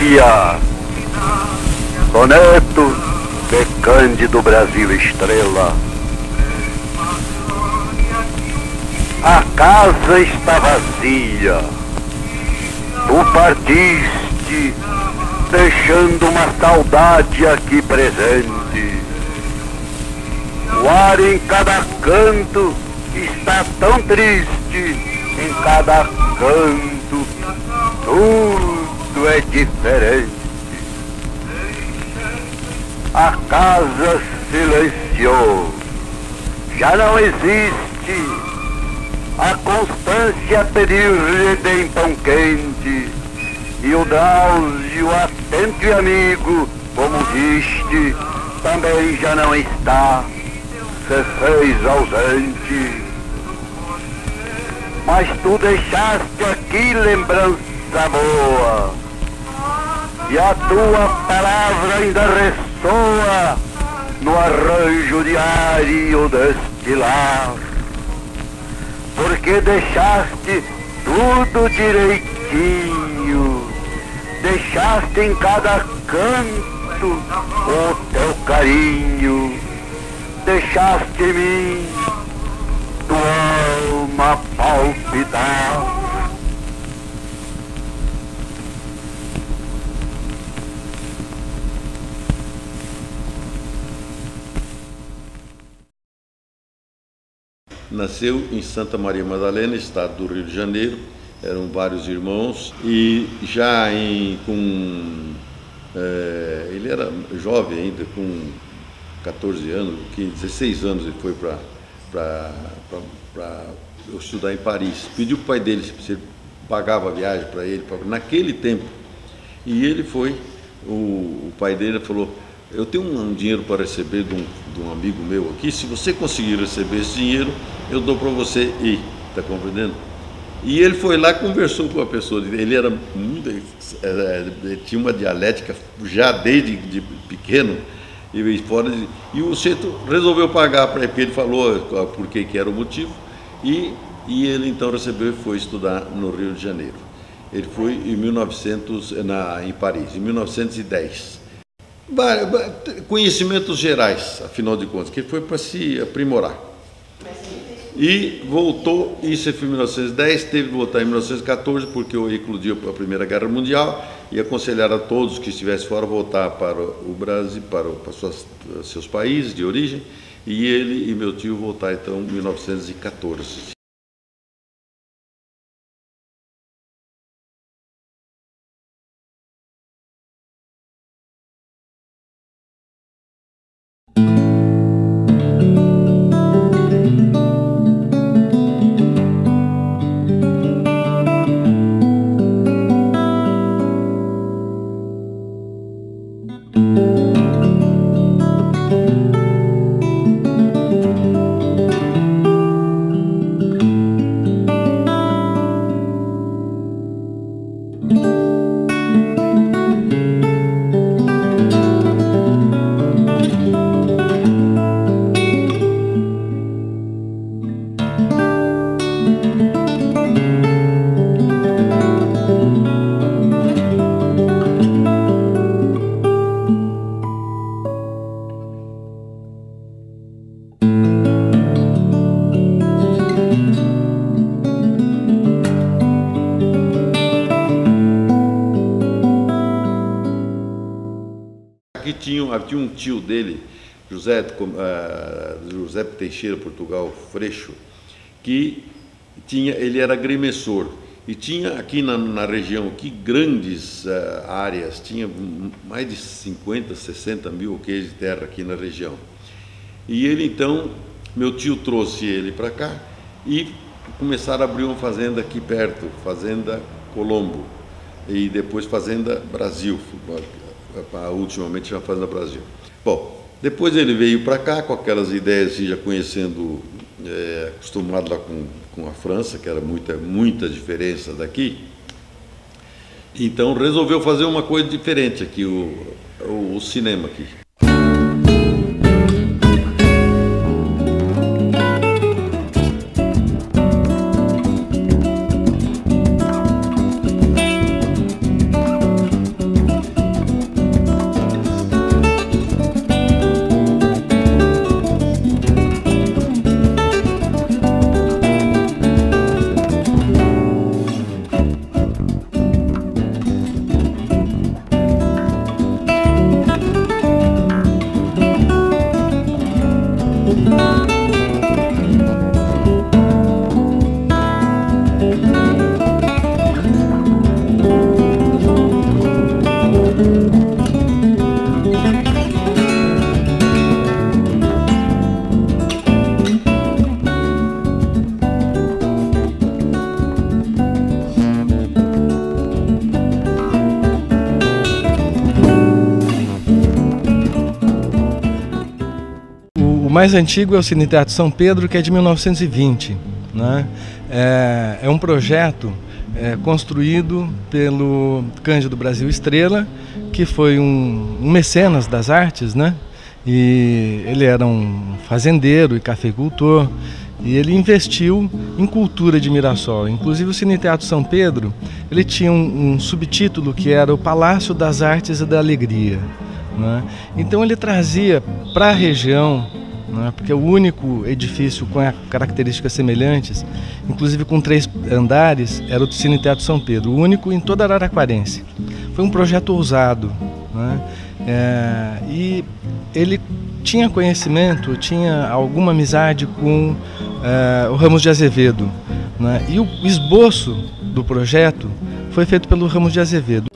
Ausência. Soneto de Cândido Brasil Estrela. A casa está vazia. Tu partiste, deixando uma saudade aqui presente. O ar em cada canto está tão triste, em cada canto é diferente. A casa silenciou. Já não existe. A constância pedir-lhe de pão quente. E o Drauzio, atento e amigo, como viste, também já não está. Se fez ausente. Mas tu deixaste aqui lembrança boa. E a tua palavra ainda ressoa no arranjo diário deste lar. Porque deixaste tudo direitinho, deixaste em cada canto o teu carinho, deixaste em mim tua alma palpitar. Nasceu em Santa Maria Madalena, estado do Rio de Janeiro. Eram vários irmãos e já em, com é, ele era jovem ainda, com 14 anos, 15, 16 anos ele foi para estudar em Paris. Pediu para o pai dele se ele pagava a viagem para ele, pra, naquele tempo. E ele foi, o, o pai dele falou, eu tenho um dinheiro para receber de um, de um, amigo meu aqui, se você conseguir receber esse dinheiro, eu dou para você ir, está compreendendo? E ele foi lá conversou com a pessoa, ele era muito, ele tinha uma dialética já desde de pequeno, e fora, e o centro resolveu pagar para ele, ele falou por que era o motivo, e, e ele então recebeu e foi estudar no Rio de Janeiro. Ele foi em 1900, na, em Paris, em 1910 conhecimentos gerais, afinal de contas, que foi para se aprimorar. E voltou, isso foi em 1910, teve que voltar em 1914, porque eclodiu a Primeira Guerra Mundial, e aconselhar a todos que estivessem fora voltar para o Brasil, para, para suas, seus países de origem, e ele e meu tio voltar então em 1914. Tinha um tio dele, José, uh, José Teixeira Portugal Freixo, que tinha, ele era agrimensor e tinha aqui na, na região aqui grandes uh, áreas, tinha mais de 50, 60 mil alqueires de terra aqui na região. E ele então, meu tio trouxe ele para cá e começaram a abrir uma fazenda aqui perto, Fazenda Colombo, e depois Fazenda Brasil, ultimamente na Fazenda Brasil. Bom, depois ele veio para cá com aquelas ideias, já conhecendo, é, acostumado lá com, com a França, que era muita, muita diferença daqui. Então resolveu fazer uma coisa diferente aqui, o, o, o cinema aqui. Mais antigo é o Cine Teatro São Pedro, que é de 1920. Né? É, é um projeto é, construído pelo Cândido Brasil Estrela, que foi um, um, mecenas das artes, né? E ele era um fazendeiro e cafeicultor e ele investiu em cultura de Mirassol. Inclusive o Cine Teatro São Pedro, ele tinha um, um subtítulo que era o Palácio das Artes e da Alegria. Né? Então ele trazia para a região né? porque é o único edifício com características semelhantes, inclusive com três andares, era o Cine Teatro São Pedro, o único em toda Araraquarense. Foi um projeto ousado. Né? É, e ele tinha conhecimento, tinha alguma amizade com é, o Ramos de Azevedo. Né? E o esboço do projeto foi feito pelo Ramos de Azevedo.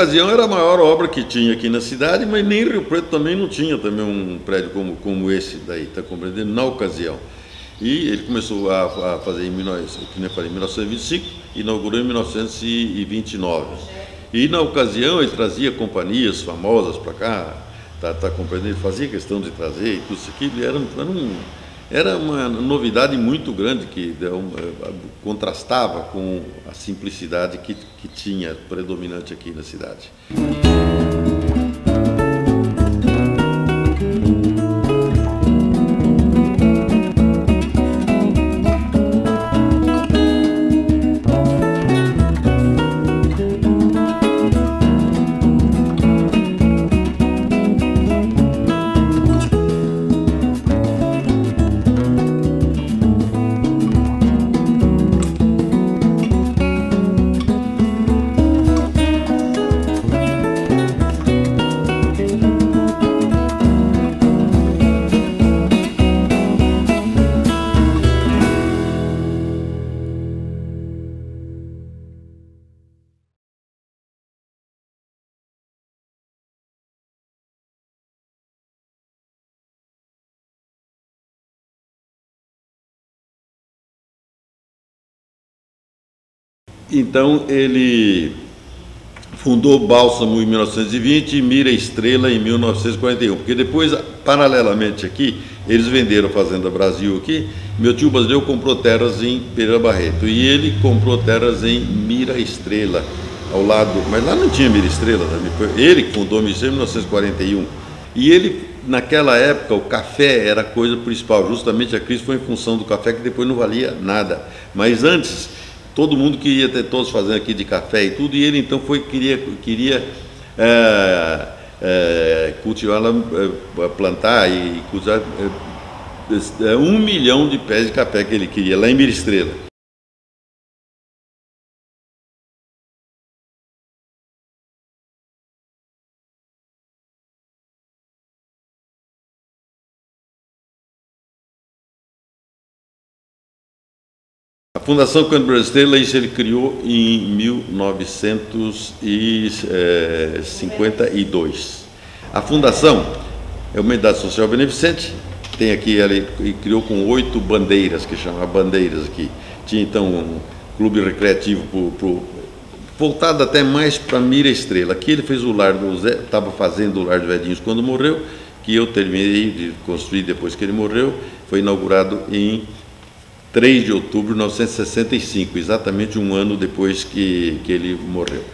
Ocasião era a maior obra que tinha aqui na cidade, mas nem Rio Preto também não tinha também um prédio como, como esse daí, está compreendendo? Na ocasião. E ele começou a, a fazer em, que nem falei, em 1925, inaugurou em 1929. E na ocasião ele trazia companhias famosas para cá, tá, tá compreendendo? Fazia questão de trazer e tudo isso aqui, era, era um era uma novidade muito grande que eh, contrastava com a simplicidade que, que tinha predominante aqui na cidade. Então ele fundou Bálsamo em 1920 e Mira Estrela em 1941, porque depois, paralelamente aqui, eles venderam a Fazenda Brasil aqui, meu tio Basdeu comprou terras em Pereira Barreto. E ele comprou terras em Mira Estrela, ao lado, mas lá não tinha Mira Estrela, né? ele fundou Mira Estrela em 1941, e ele naquela época o café era a coisa principal, justamente a crise foi em função do café que depois não valia nada, mas antes todo mundo queria ter todos fazendo aqui de café e tudo, e ele então foi queria queria é, é, cultivar, é, plantar e cultivar é, um milhão de pés de café que ele queria lá em Miristrela. Fundação Canto isso ele criou em 1952. A Fundação é uma entidade social beneficente, tem aqui, ele criou com oito bandeiras, que chama bandeiras aqui. Tinha então um clube recreativo pro, pro, voltado até mais para Mira Estrela. Aqui ele fez o lar do Zé, estava fazendo o lar de Vedinhos quando morreu, que eu terminei de construir depois que ele morreu, foi inaugurado em 3 de outubro de 1965, exatamente um ano depois que, que ele morreu.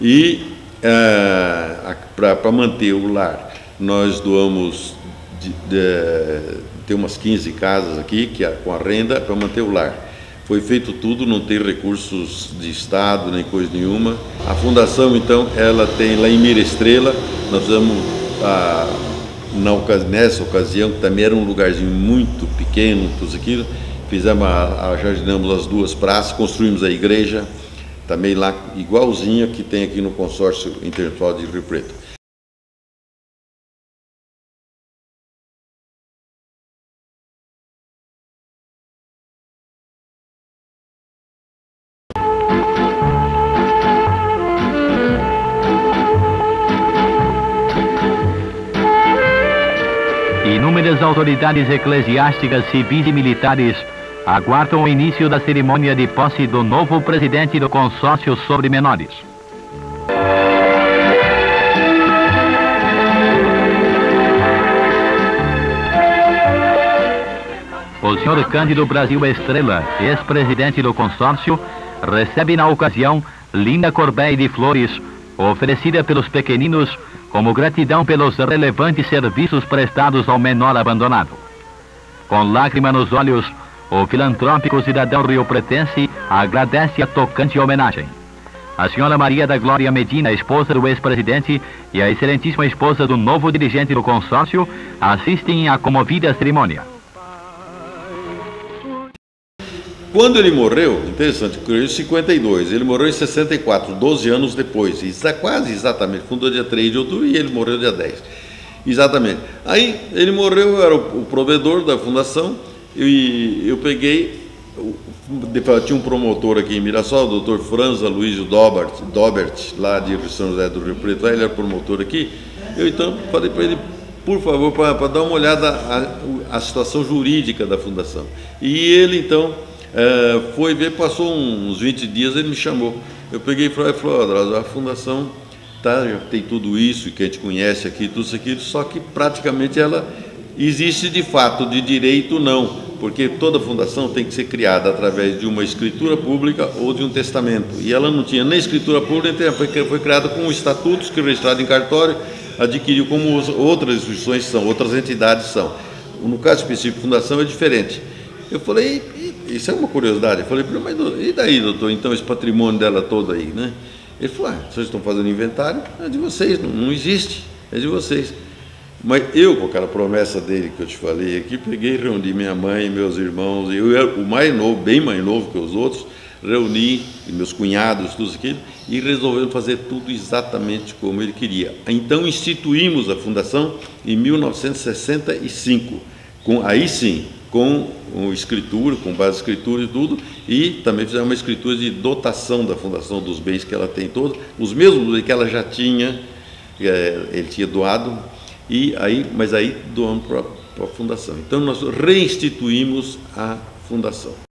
E uh, para manter o lar, nós doamos de, de, tem umas 15 casas aqui que com a renda para manter o lar. Foi feito tudo, não tem recursos de Estado nem coisa nenhuma. A fundação, então, ela tem lá em Mira Estrela, nós fizemos na, nessa ocasião, que também era um lugarzinho muito pequeno, tudo aquilo, fizemos a, a as duas praças, construímos a igreja, também lá igualzinha que tem aqui no consórcio intelectual de Rio Preto. Inúmeras autoridades eclesiásticas, civis e militares aguardam o início da cerimônia de posse do novo presidente do consórcio sobre menores. O senhor Cândido Brasil Estrela, ex-presidente do consórcio, recebe na ocasião linda corbeia de flores oferecida pelos pequeninos como gratidão pelos relevantes serviços prestados ao menor abandonado. Com lágrima nos olhos, o filantrópico cidadão rio-pretense agradece a tocante homenagem. A senhora Maria da Glória Medina, esposa do ex-presidente, e a excelentíssima esposa do novo dirigente do consórcio assistem à comovida cerimônia. Quando ele morreu, interessante, em 52, ele morreu em 64, 12 anos depois, está quase exatamente, fundou dia 3 de outubro e ele morreu dia 10. Exatamente. Aí ele morreu, eu era o provedor da fundação, e eu peguei, tinha um promotor aqui em Mirassol, o doutor Franza Luiz Dobert, Dobert, lá de São José do Rio Preto, ele era promotor aqui, eu então falei para ele, por favor, para dar uma olhada à, situação jurídica da fundação. E ele então é, foi ver, passou uns 20 dias, ele me chamou. Eu peguei e falei, falou, a fundação tá, tem tudo isso que a gente conhece aqui, tudo isso aqui, só que praticamente ela existe de fato, de direito não, porque toda fundação tem que ser criada através de uma escritura pública ou de um testamento. E ela não tinha nem escritura pública, foi, criada com estatutos que registrado em cartório, adquiriu como outras instituições são, outras entidades são. No caso específico, fundação é diferente. Eu falei, isso é uma curiosidade. Eu falei, mas e daí, doutor, então, esse patrimônio dela todo aí, né? Ele falou, ah, vocês estão fazendo inventário, é de vocês, não, não existe, é de vocês. Mas eu, com aquela promessa dele que eu te falei aqui, peguei, reuni minha mãe, meus irmãos, eu era o mais novo, bem mais novo que os outros, reuni meus cunhados, tudo aquilo, e resolvemos fazer tudo exatamente como ele queria. Então instituímos a fundação em 1965, com, aí sim, com escritura, com base em escritura e tudo, e também fizemos uma escritura de dotação da fundação dos bens que ela tem todos, os mesmos que ela já tinha, é, ele tinha doado, e aí, mas aí doamos para a fundação. Então nós reinstituímos a fundação.